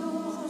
door.